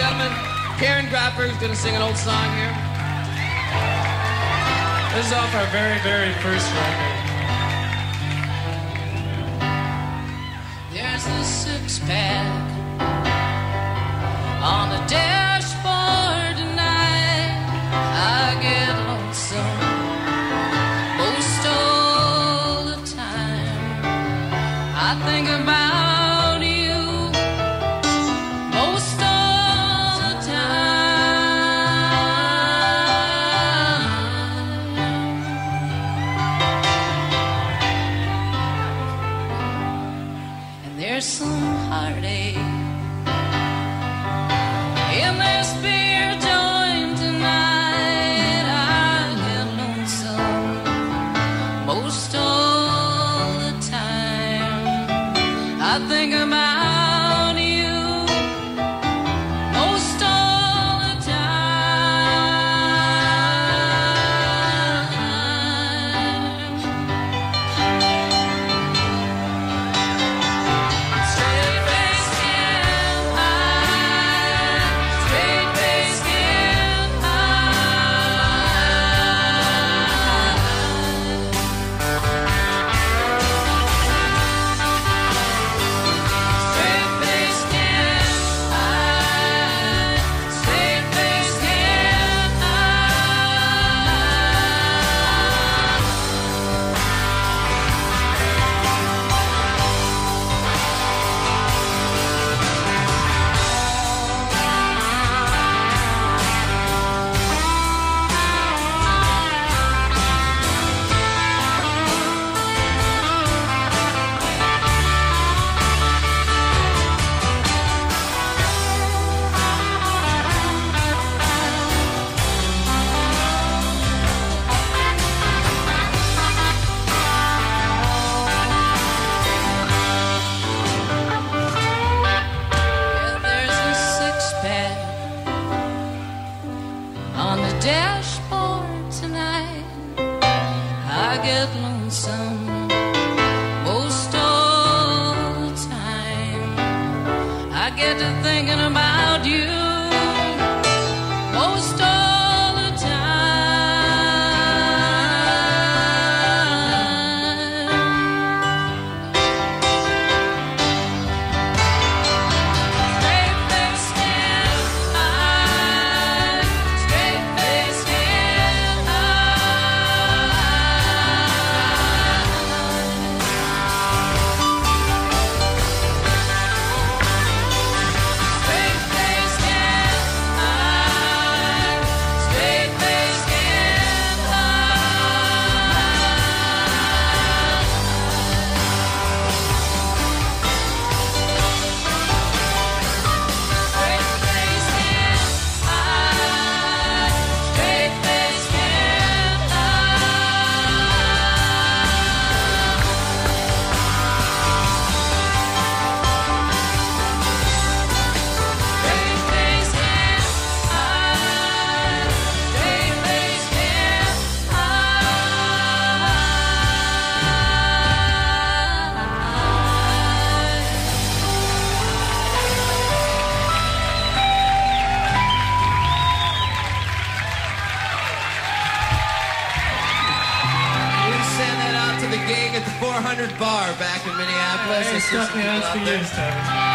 gentlemen, Karen Grotberg is going to sing an old song here. This is off our very, very first record. There's a six pack on the dashboard tonight. I get lonesome most all the time. I think about there's some heartache. In this beer dashboard tonight. I get lonesome most the time. I get to thinking about you 200 Bar back in Minneapolis. Hey, this stuff me, for you,